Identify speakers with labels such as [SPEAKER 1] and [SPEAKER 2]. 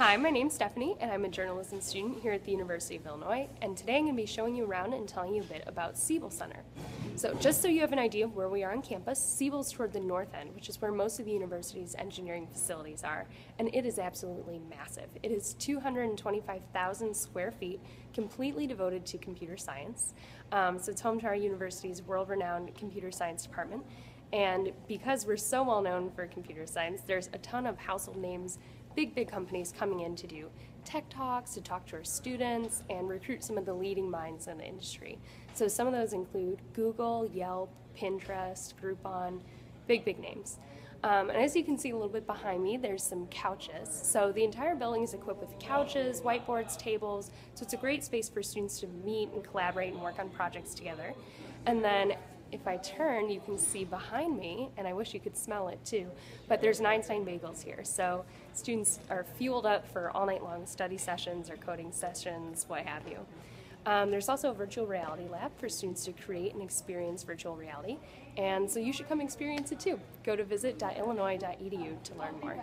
[SPEAKER 1] Hi, my name's Stephanie, and I'm a journalism student here at the University of Illinois. And today I'm going to be showing you around and telling you a bit about Siebel Center. So, just so you have an idea of where we are on campus, Siebel's toward the north end, which is where most of the university's engineering facilities are, and it is absolutely massive. It is 225,000 square feet, completely devoted to computer science. Um, so, it's home to our university's world renowned computer science department. And because we're so well known for computer science, there's a ton of household names big, big companies coming in to do tech talks, to talk to our students, and recruit some of the leading minds in the industry. So some of those include Google, Yelp, Pinterest, Groupon, big, big names. Um, and as you can see a little bit behind me, there's some couches. So the entire building is equipped with couches, whiteboards, tables. So it's a great space for students to meet and collaborate and work on projects together. And then if I turn, you can see behind me, and I wish you could smell it too, but there's Einstein bagels here. So students are fueled up for all night long study sessions or coding sessions, what have you. Um, there's also a virtual reality lab for students to create and experience virtual reality, and so you should come experience it too. Go to visit.illinois.edu to learn more.